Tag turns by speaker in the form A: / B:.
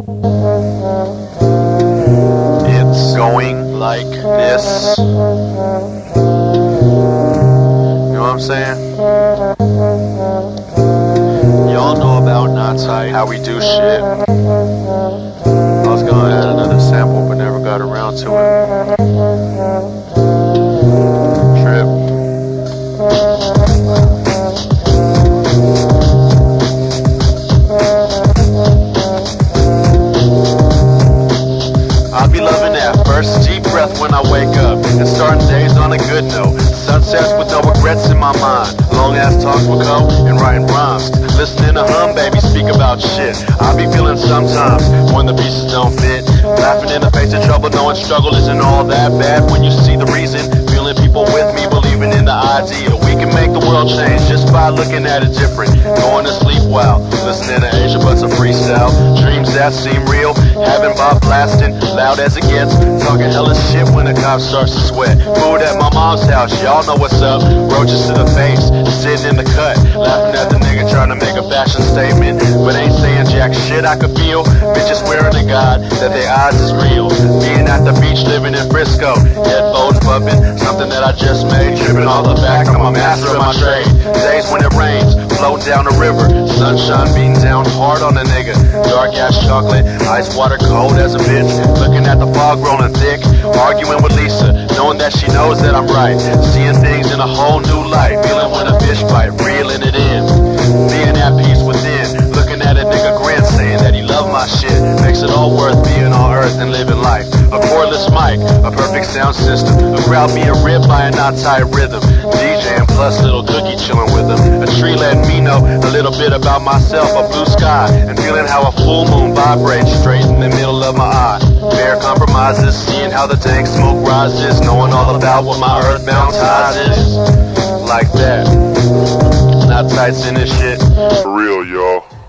A: It's going like this. You know what I'm saying? Y'all know about tight, how we do shit. Breath when I wake up and starting days on a good note. Sunsets with no regrets in my mind. Long ass talks with Co and writing rhymes. Listening to hum baby speak about shit. I be feeling sometimes when the pieces don't fit. Laughing in the face of trouble, knowing struggle isn't all that bad when you see the reason. Feeling people with me, believing in the idea. We can make the world change just by looking at it different. Going to sleep while listening to Asia Butt's a freestyle. Dreams that seem real, having Bob blasting loud as it gets. Talking hella shit when the cop starts to sweat. Food at my mom's house, y'all know what's up. Roaches to the face, sitting in the cut. Laughing at the nigga trying to make a fashion statement. But ain't saying jack shit I could feel. Bitches swearing to God that their eyes is real. Being at the beach, living in Frisco. Headphones bumping, something that I just made. Tripping all the back, I'm a master of my trade. Days when it rains, down the river. Sunshine beating down hard on a nigga. Dark ass chocolate, ice water cold as a bitch. Looking at the fog rolling thick, arguing with Lisa, knowing that she knows that I'm right. Seeing things in a whole new light, feeling when a fish bite, reeling it in. Being at peace within, looking at a nigga grin, saying that he love my shit. Makes it all worth being on earth and living life. A cordless mic, a perfect sound system, a crowd being ripped by a Knot Tight rhythm. DJing plus little cookie chilling with them. A tree letting me know a little bit about myself, a blue sky, and feeling how a full moon vibrates straight in the middle of my eye. Fair compromises, seeing how the dank smoke rises, knowing all about what my earthbound ties is. Like that. Knot Tights in this shit.
B: For real, y'all.